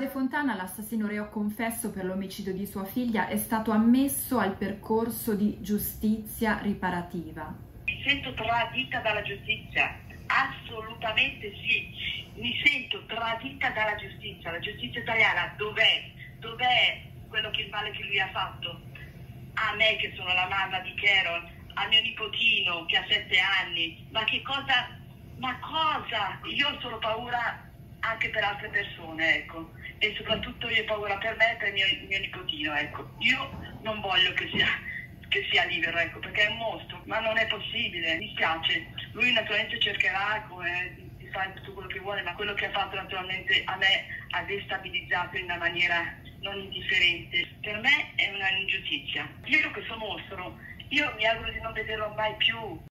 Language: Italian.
De Fontana, l'assassino reo confesso per l'omicidio di sua figlia, è stato ammesso al percorso di giustizia riparativa. Mi sento tradita dalla giustizia, assolutamente sì. Mi sento tradita dalla giustizia. La giustizia italiana dov'è? Dov'è quello che il male che lui ha fatto? A me che sono la mamma di Carol, a mio nipotino che ha sette anni. Ma che cosa? Ma cosa? Io ho solo paura anche per altre persone, ecco. E soprattutto io ho paura per me e per mio, mio nipotino, ecco. Io non voglio che sia, che sia libero, ecco, perché è un mostro, ma non è possibile, mi spiace. Lui naturalmente cercherà come, di fare tutto quello che vuole, ma quello che ha fatto naturalmente a me ha destabilizzato in una maniera non indifferente. Per me è una ingiustizia. Io questo mostro, io mi auguro di non vederlo mai più.